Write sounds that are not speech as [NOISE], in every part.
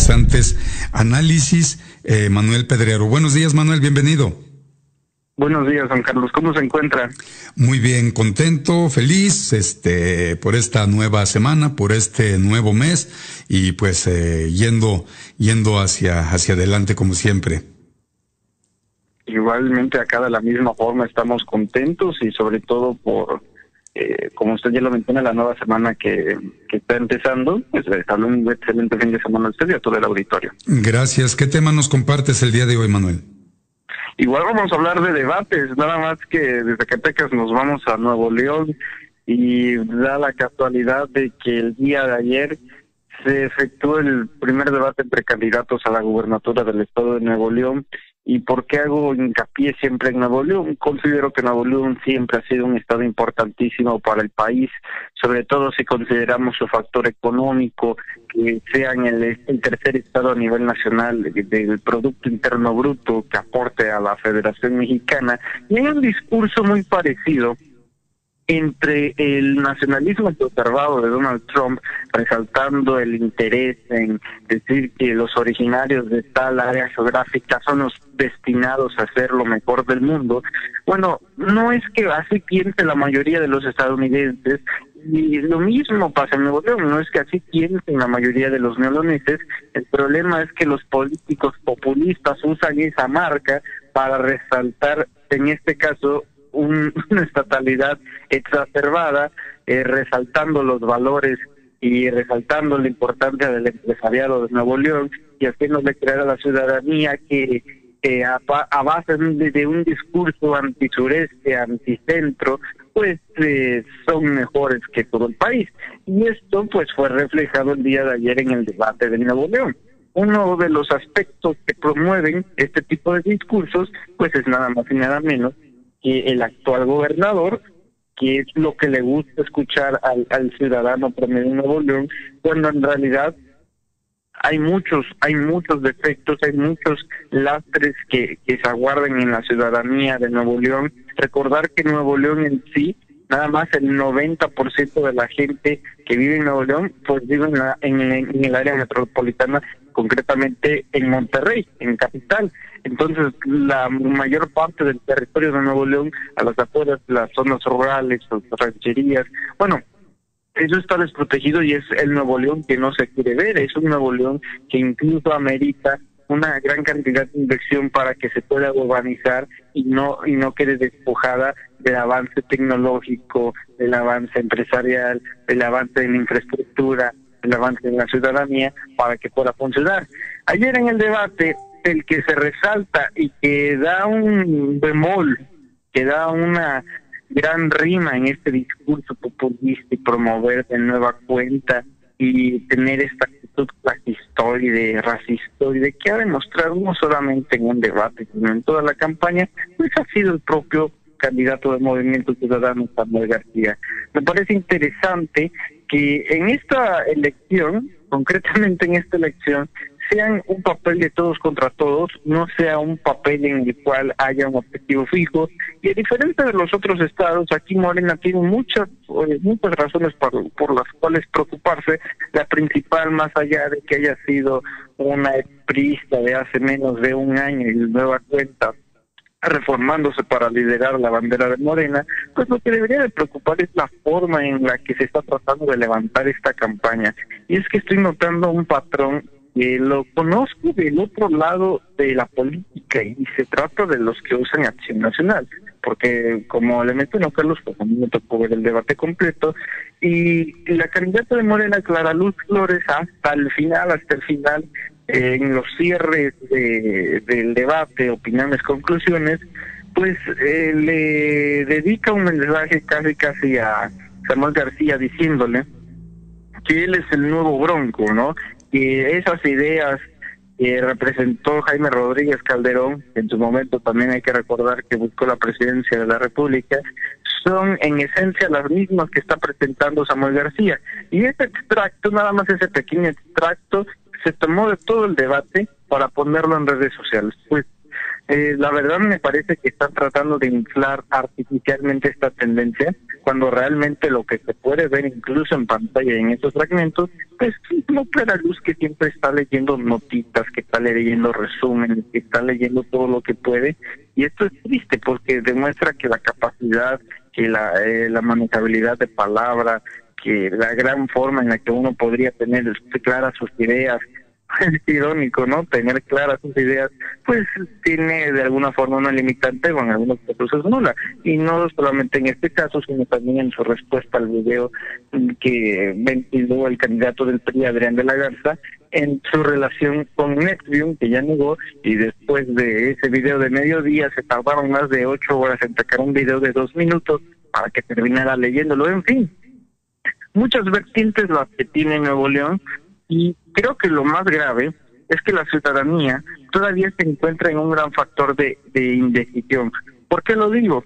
interesantes análisis. Eh, Manuel Pedrero. Buenos días, Manuel, bienvenido. Buenos días, Juan Carlos. ¿Cómo se encuentra? Muy bien, contento, feliz, este, por esta nueva semana, por este nuevo mes y pues eh, yendo, yendo hacia, hacia adelante como siempre. Igualmente acá de la misma forma estamos contentos y sobre todo por eh, como usted ya lo menciona, la nueva semana que, está empezando, pues hablo un excelente fin de semana a usted y a todo el auditorio. Gracias. ¿Qué tema nos compartes el día de hoy, Manuel? Igual vamos a hablar de debates, nada más que desde Zacatecas nos vamos a Nuevo León y da la casualidad de que el día de ayer se efectuó el primer debate entre candidatos a la gubernatura del estado de Nuevo León ¿Y por qué hago hincapié siempre en Nuevo León? Considero que Nuevo León siempre ha sido un estado importantísimo para el país, sobre todo si consideramos su factor económico, que sea en el, tercer estado a nivel nacional del Producto Interno Bruto que aporte a la Federación Mexicana. Y hay un discurso muy parecido entre el nacionalismo conservado de Donald Trump, resaltando el interés en decir que los originarios de tal área geográfica son los destinados a ser lo mejor del mundo. Bueno, no es que así piense la mayoría de los estadounidenses, y lo mismo pasa en Nuevo León, no es que así piensen la mayoría de los neoloneses, el problema es que los políticos populistas usan esa marca para resaltar, en este caso, [LAUGHS] una estatalidad exacerbada, eh, resaltando los valores y resaltando la importancia del empresariado de Nuevo León y haciéndole creer a la ciudadanía que a, base de, un discurso antisureste, anticentro, pues eh, son mejores que todo el país. Y esto pues fue reflejado el día de ayer en el debate de Nuevo León. Uno de los aspectos que promueven este tipo de discursos pues es nada más y nada menos que el actual gobernador, que es lo que le gusta escuchar al, ciudadano promedio de Nuevo León, cuando en realidad hay muchos, hay muchos defectos, hay muchos lastres que, que se aguardan en la ciudadanía de Nuevo León. Recordar que Nuevo León en sí, nada más el 90% de la gente que vive en Nuevo León, pues vive en, en el área metropolitana, concretamente en Monterrey, en capital. Entonces, la mayor parte del territorio de Nuevo León, a las afueras las zonas rurales, las rancherías, bueno, eso está desprotegido y es el Nuevo León que no se quiere ver, es un Nuevo León que incluso amerita una gran cantidad de inversión para que se pueda urbanizar y no y no quede despojada del avance tecnológico, del avance empresarial, del avance en infraestructura, del avance en la ciudadanía para que pueda funcionar. Ayer en el debate el que se resalta y que da un bemol, que da una gran rima en este discurso populista y promover de nueva cuenta y tener esta actitud clasistoide, racistoide, que ha demostrado no solamente en un debate, sino en toda la campaña, pues ha sido el propio candidato del Movimiento Ciudadano, Samuel García. Me parece interesante que en esta elección, concretamente en esta elección, sean un papel de todos contra todos, no sea un papel en el cual haya un objetivo fijo. Y a diferencia de los otros estados, aquí Morena tiene muchas eh, muchas razones por, las cuales preocuparse. La principal, más allá de que haya sido una prista de hace menos de un año y de nueva cuenta reformándose para liderar la bandera de Morena, pues lo que debería de preocupar es la forma en la que se está tratando de levantar esta campaña. Y es que estoy notando un patrón eh, lo conozco del otro lado de la política y se trata de los que usan Acción Nacional, porque como le mencionó Carlos, pues a mí me tocó ver el debate completo y la candidata de Morena, Clara Luz Flores, hasta el final, hasta el final, en los cierres de, del debate, opiniones, conclusiones, pues eh, le dedica un mensaje casi casi a Samuel García diciéndole que él es el nuevo bronco, ¿no? que esas ideas que representó Jaime Rodríguez Calderón, en su momento también hay que recordar que buscó la presidencia de la República, son en esencia las mismas que está presentando Samuel García. Y ese extracto, nada más ese pequeño extracto, se tomó de todo el debate para ponerlo en redes sociales. Pues Eh, la verdad me parece que están tratando de inflar artificialmente esta tendencia, cuando realmente lo que se puede ver incluso en pantalla en estos fragmentos, pues no la luz que siempre está leyendo notitas, que está leyendo resúmenes, que está leyendo todo lo que puede, y esto es triste porque demuestra que la capacidad, que la, eh, la manejabilidad de palabra, que la gran forma en la que uno podría tener claras sus ideas, [LAUGHS] es irónico, ¿no? Tener claras sus ideas, pues tiene de alguna forma una limitante con algunos casos es nula. Y no solamente en este caso, sino también en su respuesta al video que ventiló el candidato del PRI, Adrián de la Garza, en su relación con Netvium, que ya negó, y después de ese video de mediodía se tardaron más de ocho horas en sacar un video de dos minutos para que terminara leyéndolo. En fin, muchas vertientes las que tiene Nuevo León y creo que lo más grave es que la ciudadanía todavía se encuentra en un gran factor de, de indecisión. ¿Por qué lo digo?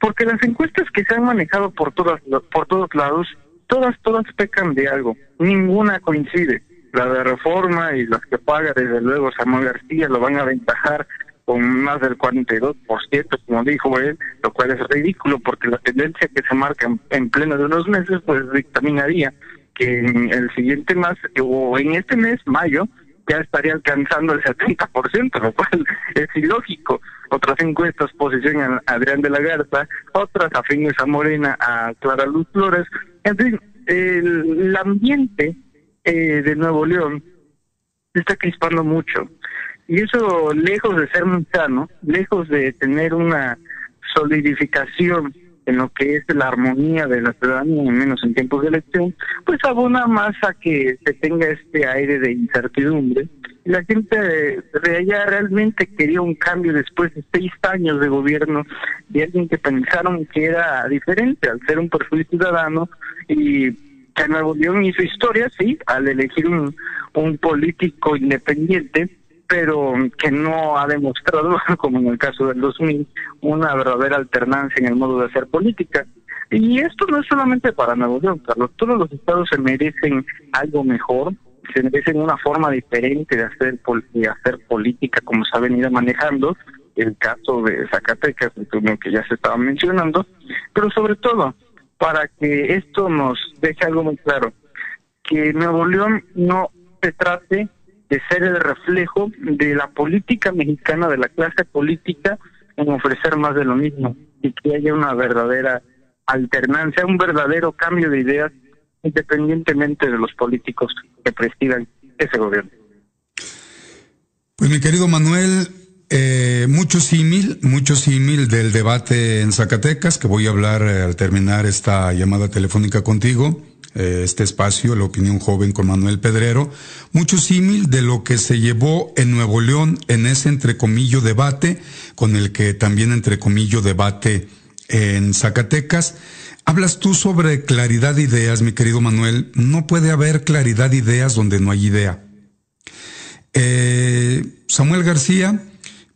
Porque las encuestas que se han manejado por todas por todos lados, todas todas pecan de algo, ninguna coincide. La de reforma y las que paga desde luego Samuel García lo van a aventajar con más del 42%, como dijo él, lo cual es ridículo porque la tendencia que se marca en, en pleno de unos meses pues dictaminaría que en el siguiente mes, o en este mes, mayo, ya estaría alcanzando el 70%, lo cual [LAUGHS] es ilógico. Otras encuestas posicionan a Adrián de la Garza, otras afines a Morena, a Clara Luz Flores. En fin, el, ambiente eh, de Nuevo León se está crispando mucho. Y eso, lejos de ser muy sano, lejos de tener una solidificación en lo que es la armonía de la ciudadanía, menos en tiempos de elección, pues abona más a que se tenga este aire de incertidumbre. Y la gente de allá realmente quería un cambio después de seis años de gobierno de alguien que pensaron que era diferente al ser un perfil ciudadano y que Nuevo León hizo historia, sí, al elegir un, un político independiente pero que no ha demostrado, [LAUGHS] como en el caso del 2000, una verdadera alternancia en el modo de hacer política. Y esto no es solamente para Nuevo León, Carlos. Todos los estados se merecen algo mejor, se merecen una forma diferente de hacer, de hacer política como se ha venido manejando. El caso de Zacatecas, que ya se estaba mencionando, pero sobre todo para que esto nos deje algo muy claro, que Nuevo León no se trate de ser el reflejo de la política mexicana, de la clase política, en ofrecer más de lo mismo y que haya una verdadera alternancia, un verdadero cambio de ideas, independientemente de los políticos que presidan ese gobierno. Pues mi querido Manuel, eh, mucho símil, mucho símil del debate en Zacatecas, que voy a hablar eh, al terminar esta llamada telefónica contigo. Eh, este espacio, La Opinión Joven con Manuel Pedrero, mucho símil de lo que se llevó en Nuevo León en ese entrecomillo debate, con el que también entrecomillo debate en Zacatecas. Hablas tú sobre claridad de ideas, mi querido Manuel. No puede haber claridad de ideas donde no hay idea. Eh, Samuel García,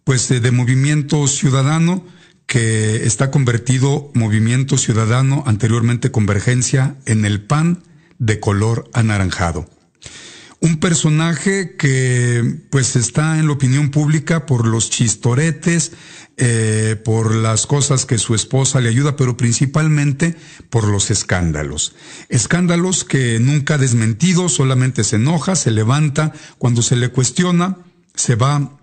pues de Movimiento Ciudadano, que está convertido Movimiento Ciudadano, anteriormente Convergencia, en el PAN de color anaranjado. Un personaje que pues está en la opinión pública por los chistoretes, eh, por las cosas que su esposa le ayuda, pero principalmente por los escándalos. Escándalos que nunca ha desmentido, solamente se enoja, se levanta, cuando se le cuestiona, se va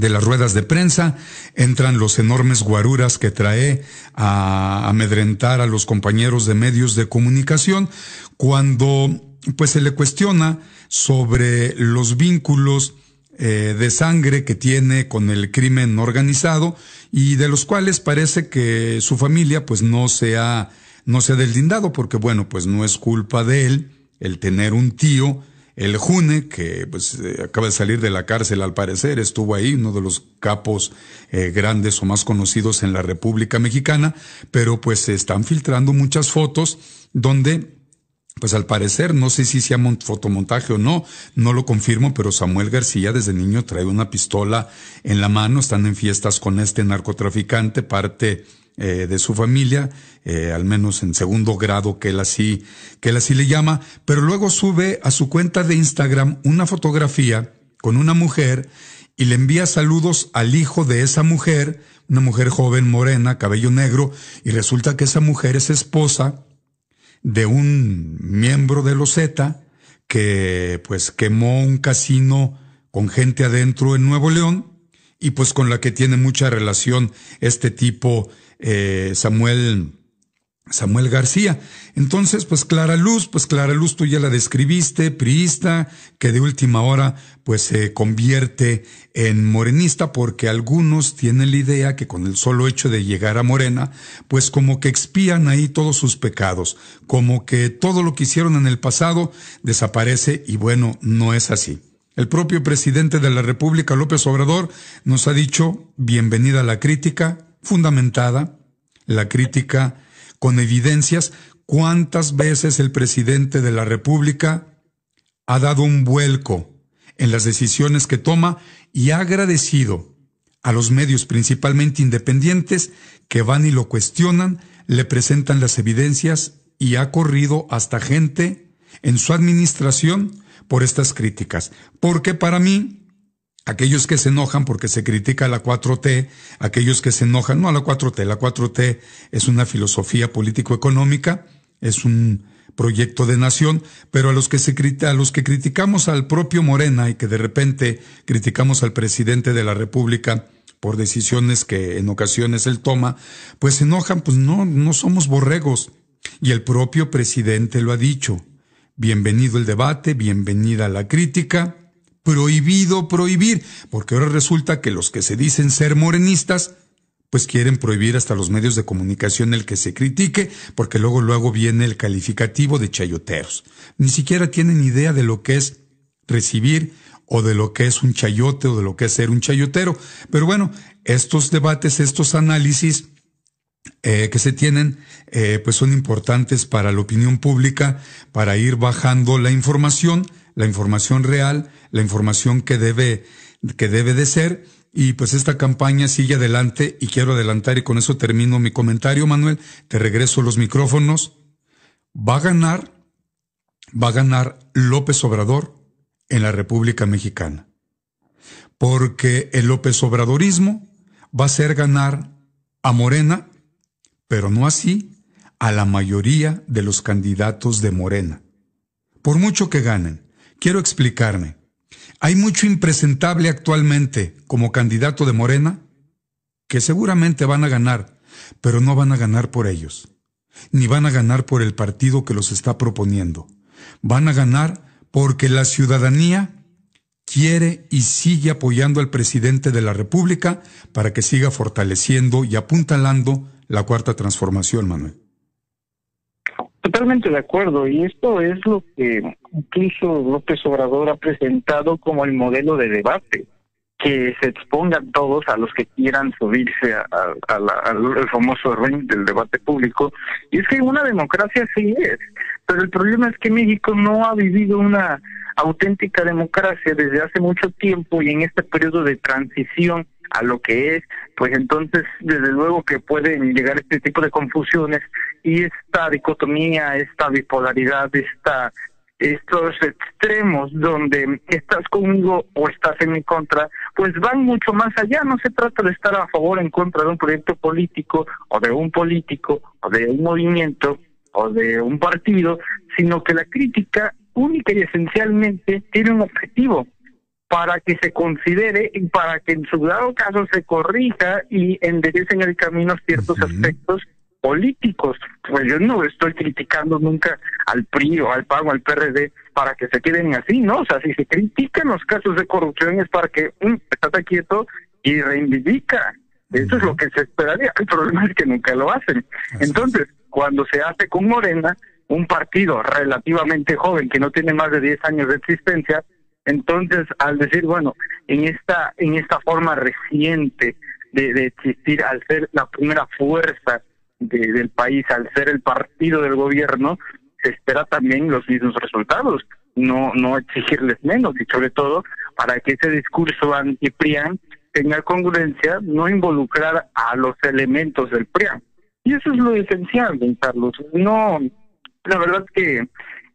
de las ruedas de prensa, entran los enormes guaruras que trae a amedrentar a los compañeros de medios de comunicación, cuando pues se le cuestiona sobre los vínculos eh, de sangre que tiene con el crimen organizado y de los cuales parece que su familia pues no se ha, no se porque bueno pues no es culpa de él el tener un tío el June, que pues eh, acaba de salir de la cárcel al parecer, estuvo ahí, uno de los capos eh, grandes o más conocidos en la República Mexicana, pero pues se están filtrando muchas fotos donde pues al parecer, no sé si sea fotomontaje o no, no lo confirmo, pero Samuel García desde niño trae una pistola en la mano, están en fiestas con este narcotraficante, parte eh, de su familia, eh, al menos en segundo grado que él así, que él así le llama, pero luego sube a su cuenta de Instagram una fotografía con una mujer y le envía saludos al hijo de esa mujer, una mujer joven, morena, cabello negro, y resulta que esa mujer es esposa de un miembro de los Z que pues quemó un casino con gente adentro en Nuevo León y pues con la que tiene mucha relación este tipo eh, Samuel Samuel García. Entonces, pues Clara Luz, pues Clara Luz tú ya la describiste, priista, que de última hora pues se convierte en morenista porque algunos tienen la idea que con el solo hecho de llegar a Morena, pues como que expían ahí todos sus pecados, como que todo lo que hicieron en el pasado desaparece y bueno, no es así. El propio presidente de la República, López Obrador, nos ha dicho bienvenida a la crítica fundamentada, la crítica con evidencias cuántas veces el presidente de la República ha dado un vuelco en las decisiones que toma y ha agradecido a los medios principalmente independientes que van y lo cuestionan, le presentan las evidencias y ha corrido hasta gente en su administración por estas críticas. Porque para mí, aquellos que se enojan porque se critica la 4T, aquellos que se enojan, no a la 4T, la 4T es una filosofía político-económica, es un proyecto de nación, pero a los que se a los que criticamos al propio Morena y que de repente criticamos al presidente de la República por decisiones que en ocasiones él toma, pues se enojan, pues no, no somos borregos. Y el propio presidente lo ha dicho. Bienvenido el debate, bienvenida la crítica, prohibido prohibir, porque ahora resulta que los que se dicen ser morenistas, pues quieren prohibir hasta los medios de comunicación el que se critique, porque luego luego viene el calificativo de chayoteros. Ni siquiera tienen idea de lo que es recibir o de lo que es un chayote o de lo que es ser un chayotero. Pero bueno, estos debates, estos análisis eh, que se tienen, eh, pues son importantes para la opinión pública, para ir bajando la información, la información real, la información que debe, que debe de ser. Y pues esta campaña sigue adelante y quiero adelantar y con eso termino mi comentario, Manuel. Te regreso los micrófonos. Va a ganar, va a ganar López Obrador en la República Mexicana. Porque el López Obradorismo va a hacer ganar a Morena, pero no así a la mayoría de los candidatos de Morena. Por mucho que ganen. Quiero explicarme. Hay mucho impresentable actualmente como candidato de Morena que seguramente van a ganar, pero no van a ganar por ellos, ni van a ganar por el partido que los está proponiendo. Van a ganar porque la ciudadanía quiere y sigue apoyando al presidente de la República para que siga fortaleciendo y apuntalando la cuarta transformación, Manuel. Totalmente de acuerdo, y esto es lo que incluso López Obrador ha presentado como el modelo de debate, que se expongan todos a los que quieran subirse al famoso ring del debate público. Y es que una democracia sí es, pero el problema es que México no ha vivido una auténtica democracia desde hace mucho tiempo y en este periodo de transición a lo que es, pues entonces desde luego que pueden llegar este tipo de confusiones y esta dicotomía, esta bipolaridad, esta estos extremos donde estás conmigo o estás en mi contra, pues van mucho más allá. No se trata de estar a favor o en contra de un proyecto político o de un político o de un movimiento o de un partido, sino que la crítica única y esencialmente tiene un objetivo para que se considere y para que en su dado caso se corrija y enderecen el camino ciertos aspectos políticos. Pues yo no estoy criticando nunca al PRI o al PAN o al PRD para que se queden así, ¿no? O sea, si se critican los casos de corrupción es para que um, estate quieto y reivindica. Eso es lo que se esperaría. El problema es que nunca lo hacen. Entonces, cuando se hace con Morena, un partido relativamente joven que no tiene más de 10 años de existencia, entonces, al decir, bueno, en esta, en esta forma reciente de, existir, al ser la primera fuerza del país, al ser el partido del gobierno, se espera también los mismos resultados, no, no exigirles menos y sobre todo para que ese discurso anti-PRIAN tenga congruencia, no involucrar a los elementos del PRIAN. Y eso es lo esencial, Carlos. No, la verdad que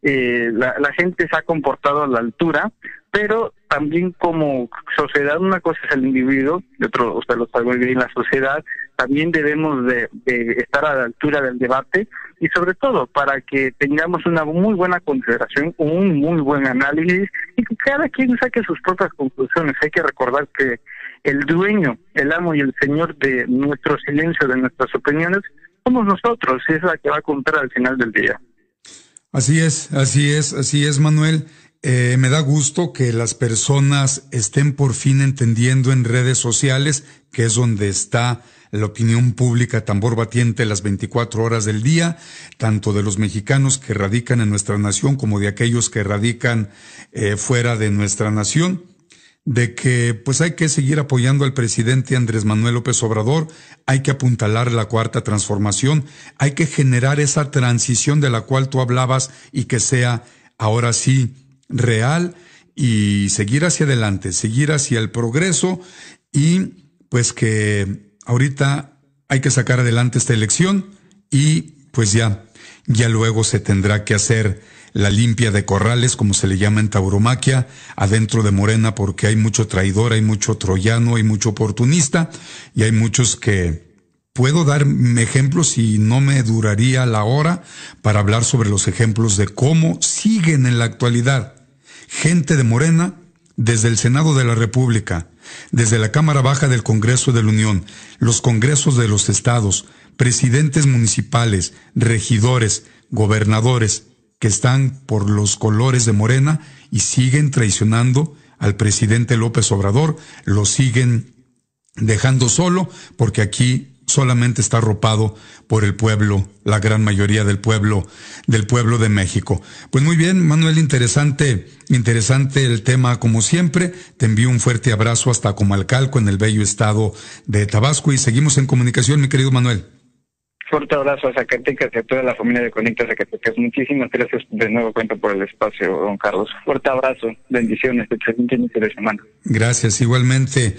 eh, la, gente se ha comportado a la altura, pero también como sociedad, una cosa es el individuo, y otro, usted lo sabe bien, la sociedad, también debemos de, de, estar a la altura del debate y sobre todo para que tengamos una muy buena consideración, un muy buen análisis y que cada quien saque sus propias conclusiones. Hay que recordar que el dueño, el amo y el señor de nuestro silencio, de nuestras opiniones, somos nosotros y es la que va a contar al final del día. Así es, así es, así es, Manuel. Eh, me da gusto que las personas estén por fin entendiendo en redes sociales, que es donde está la opinión pública tambor batiente las 24 horas del día, tanto de los mexicanos que radican en nuestra nación como de aquellos que radican eh, fuera de nuestra nación de que pues hay que seguir apoyando al presidente Andrés Manuel López Obrador, hay que apuntalar la cuarta transformación, hay que generar esa transición de la cual tú hablabas y que sea ahora sí real y seguir hacia adelante, seguir hacia el progreso y pues que ahorita hay que sacar adelante esta elección y pues ya, ya luego se tendrá que hacer la limpia de corrales, como se le llama en tauromaquia, adentro de Morena, porque hay mucho traidor, hay mucho troyano, hay mucho oportunista, y hay muchos que puedo dar ejemplos y no me duraría la hora para hablar sobre los ejemplos de cómo siguen en la actualidad gente de Morena desde el Senado de la República, desde la Cámara Baja del Congreso de la Unión, los congresos de los estados, presidentes municipales, regidores, gobernadores, que están por los colores de Morena y siguen traicionando al presidente López Obrador, lo siguen dejando solo porque aquí solamente está arropado por el pueblo, la gran mayoría del pueblo, del pueblo de México. Pues muy bien, Manuel, interesante, interesante el tema como siempre. Te envío un fuerte abrazo hasta Comalcalco en el bello estado de Tabasco y seguimos en comunicación, mi querido Manuel. Fuerte abrazo a Zacatecas y a toda la familia de Conecta Zacatecas. Muchísimas gracias de nuevo cuenta por el espacio, don Carlos. Fuerte abrazo, bendiciones, excelente inicio de semana. Gracias, igualmente.